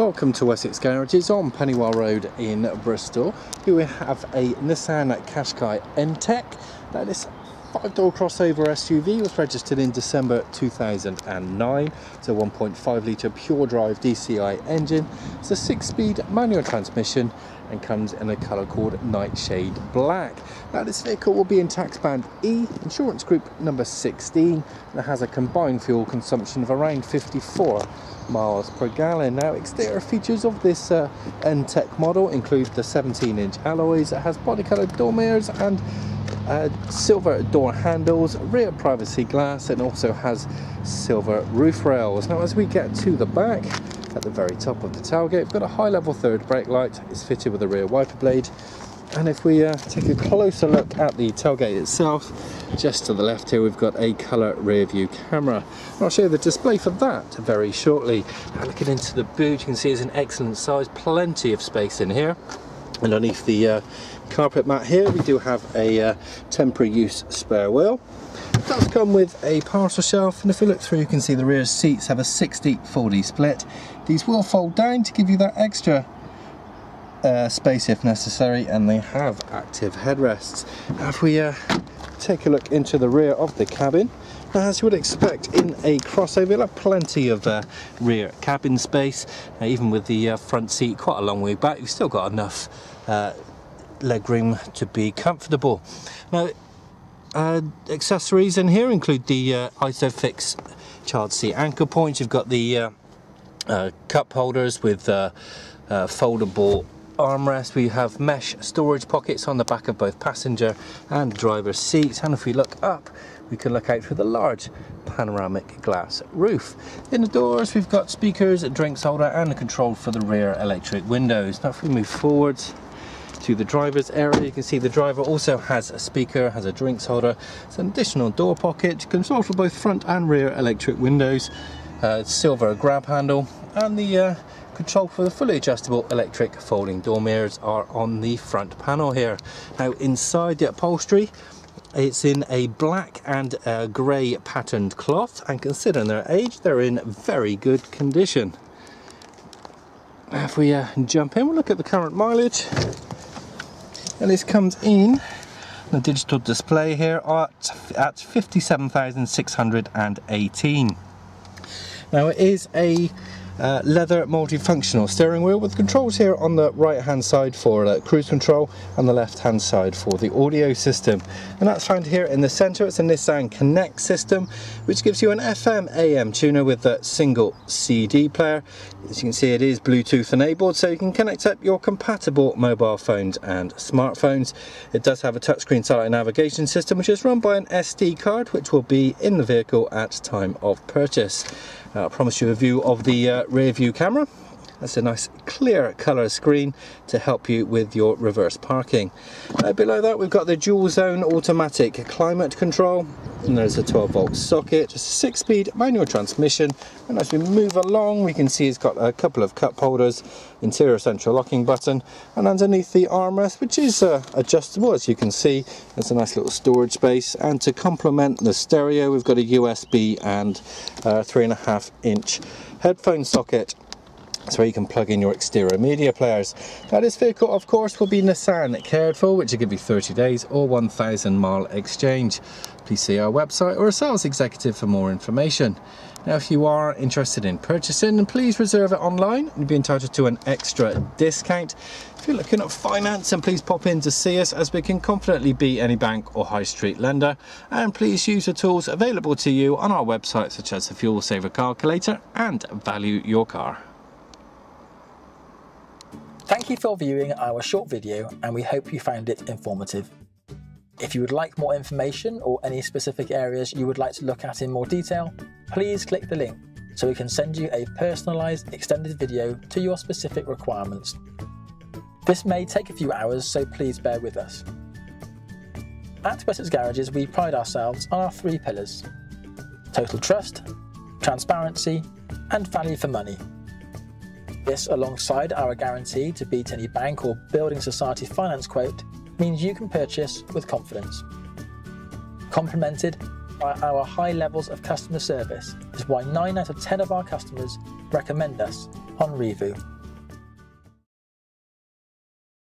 Welcome to Wessex Garages on Pennywell Road in Bristol. Here we have a Nissan Qashqai N-Tec. Now this five-door crossover SUV was registered in December 2009. It's a 1.5 litre pure drive DCI engine. It's a six-speed manual transmission and comes in a colour called Nightshade Black. Now this vehicle will be in tax band E, insurance group number 16, and it has a combined fuel consumption of around 54 miles per gallon. Now exterior features of this uh, N-Tec model include the 17 inch alloys, it has body coloured door mirrors and uh, silver door handles, rear privacy glass and also has silver roof rails. Now as we get to the back, at the very top of the tailgate, we've got a high level third brake light, it's fitted with a rear wiper blade and if we uh, take a closer look at the tailgate itself, just to the left here we've got a colour rear view camera. And I'll show you the display for that very shortly. Now looking into the boot you can see it's an excellent size, plenty of space in here. And underneath the uh, carpet mat here we do have a uh, temporary use spare wheel. It does come with a parcel shelf and if you look through you can see the rear seats have a 60-40 split. These will fold down to give you that extra uh, space if necessary and they have active headrests. Now if we uh, take a look into the rear of the cabin, now, as you would expect in a crossover, you'll have plenty of uh, rear cabin space, uh, even with the uh, front seat quite a long way back, you've still got enough uh, leg room to be comfortable. Now, uh, accessories in here include the uh, ISOFIX child seat anchor points, you've got the cup holders with foldable armrest we have mesh storage pockets on the back of both passenger and driver seats and if we look up we can look out through the large panoramic glass roof. In the doors we've got speakers, a drinks holder and a control for the rear electric windows. Now if we move forwards to the driver's area you can see the driver also has a speaker, has a drinks holder, it's an additional door pocket, control for both front and rear electric windows, uh, silver grab handle and the uh, control for the fully adjustable electric folding door mirrors are on the front panel here. Now inside the upholstery it's in a black and uh, grey patterned cloth and considering their age they're in very good condition. If we uh, jump in we'll look at the current mileage and this comes in the digital display here at, at 57,618. Now it is a uh, leather multifunctional. Steering wheel with controls here on the right hand side for uh, cruise control and the left hand side for the audio system. And that's found here in the center it's a Nissan Connect system which gives you an FM AM tuner with a single CD player. As you can see it is Bluetooth enabled so you can connect up your compatible mobile phones and smartphones. It does have a touchscreen satellite navigation system which is run by an SD card which will be in the vehicle at time of purchase uh, I promise you a view of the uh, rear view camera. That's a nice clear colour screen to help you with your reverse parking. Uh, below that we've got the dual zone automatic climate control. And there's a 12 volt socket, a six speed manual transmission. And as we move along we can see it's got a couple of cup holders, interior central locking button and underneath the armrest which is uh, adjustable as you can see. There's a nice little storage space. And to complement the stereo we've got a USB and uh, three and a half inch headphone socket so you can plug in your exterior media players. Now this vehicle of course will be Nissan cared for which will give you 30 days or 1000 mile exchange. Please see our website or a sales executive for more information. Now if you are interested in purchasing then please reserve it online and be entitled to an extra discount. If you're looking at finance and please pop in to see us as we can confidently be any bank or high street lender and please use the tools available to you on our website such as the fuel saver calculator and value your car. Thank you for viewing our short video and we hope you found it informative. If you would like more information or any specific areas you would like to look at in more detail, please click the link so we can send you a personalised extended video to your specific requirements. This may take a few hours, so please bear with us. At Wessex Garages, we pride ourselves on our three pillars total trust, transparency, and value for money. This, alongside our guarantee to beat any bank or building society finance quote, means you can purchase with confidence. Complemented by our high levels of customer service is why 9 out of 10 of our customers recommend us on Reevoo.